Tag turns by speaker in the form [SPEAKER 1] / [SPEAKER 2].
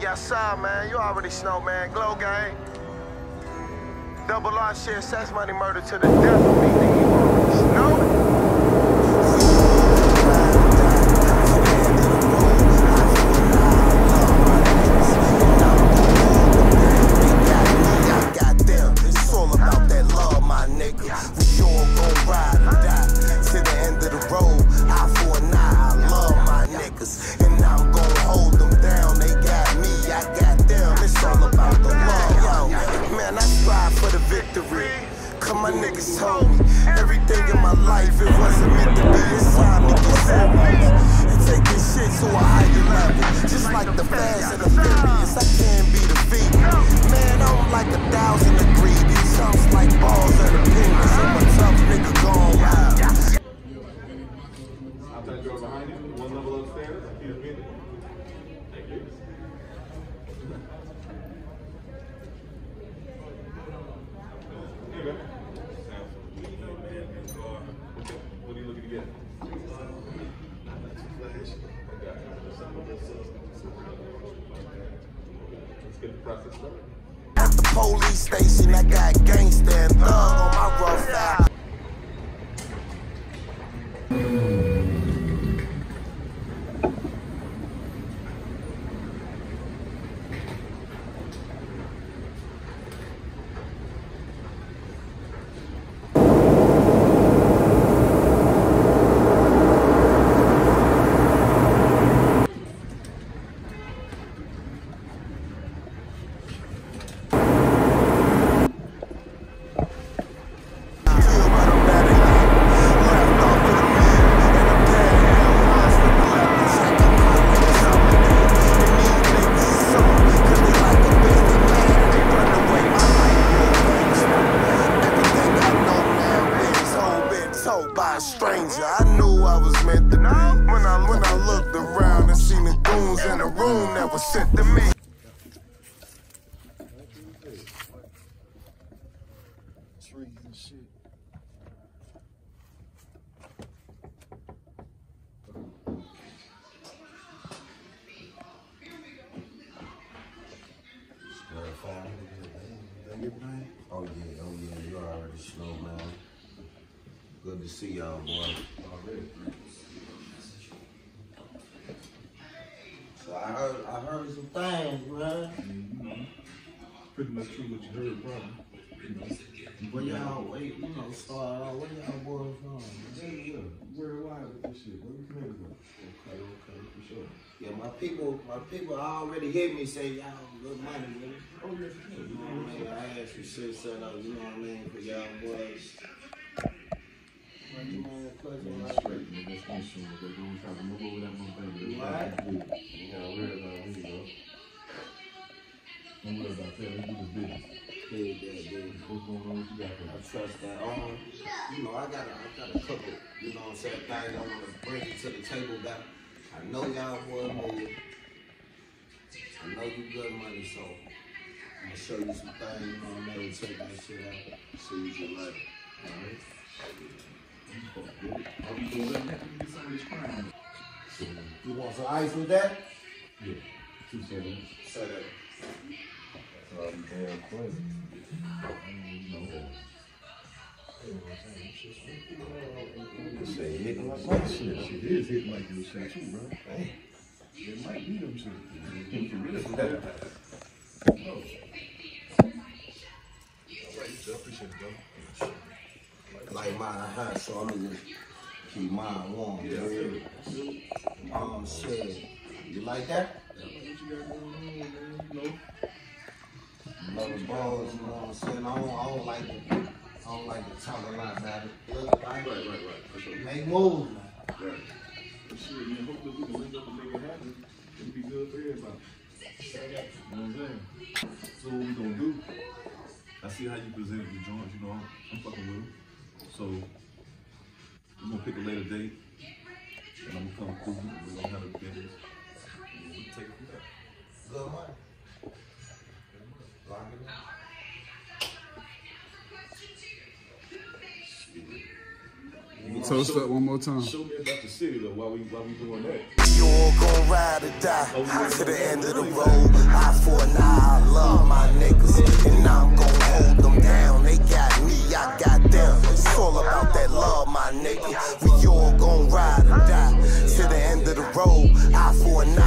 [SPEAKER 1] Yes, sir, man. You already know, man. Glow gang. Double R shit, sex, money, murder to the death
[SPEAKER 2] victory. Cause my niggas told me everything in my life
[SPEAKER 3] Let's get the process started.
[SPEAKER 2] At the police station, I got knew I was meant to be. When I when I looked around and seen the goons in the room that was sent to me.
[SPEAKER 4] Oh yeah, oh yeah, you already know, man. Good to see y'all, boy. So I heard, I heard some things, man.
[SPEAKER 5] you know, pretty much true what you heard, probably.
[SPEAKER 4] Where y'all, wait, you know, start out. Where y'all boys from?
[SPEAKER 5] yeah, yeah, worldwide with this shit. Where we from? Okay, okay, for sure.
[SPEAKER 4] Yeah, my people, my people already hear me say y'all good money, man.
[SPEAKER 5] Oh yes, you
[SPEAKER 4] You know what I mean? I some shit set up, you know what I mean, for y'all boys.
[SPEAKER 5] Going? What
[SPEAKER 4] I know, I got a, you know what I'm saying, to bring to the table I know y'all. I know you money, so I'm gonna show you some things, you know what I mean, take that shit out, see you like. Alright?
[SPEAKER 5] How we doing that? Let me get some crime. So,
[SPEAKER 4] You want some ice with that?
[SPEAKER 5] yeah, two.
[SPEAKER 4] Say that.
[SPEAKER 5] That's all you damn. You know. Shit, hitting like my shit. Shit is hitting like your shit too, bro. Hey, it might be them shit. For real, for real. Oh. Alright, appreciate it, bro.
[SPEAKER 4] Like mine hot, so I'm gonna just keep mine warm.
[SPEAKER 5] Yeah, I feel it. I feel it.
[SPEAKER 4] Um. You like that?
[SPEAKER 5] What you got going on, man? You know.
[SPEAKER 4] Love the balls, you know what I'm saying? I don't, I don't like to, I don't like to talk a lot about it. Look,
[SPEAKER 5] Right, right, right.
[SPEAKER 4] Make moves, man.
[SPEAKER 5] Right. But shit, man, hopefully we can link up and make it happen. It'll be good for everybody. You know what I'm saying? So what we gonna do? I see how you presented the joints, you know, I'm, I'm fucking with them. So we're gonna pick a later date. And I'm gonna come through, we're gonna have a business. And we'll take it from there.
[SPEAKER 4] Good money. Lock it in.
[SPEAKER 6] Toast up one more time.
[SPEAKER 5] Show me about the city though while we while we doing that.
[SPEAKER 2] We all gon' ride or die oh, to the end of the road. Eye for an eye, I love my niggas. And for a night.